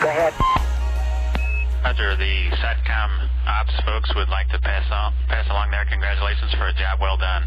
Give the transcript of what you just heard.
Go ahead. Roger, the SATCOM ops folks would like to pass, on, pass along their congratulations for a job well done.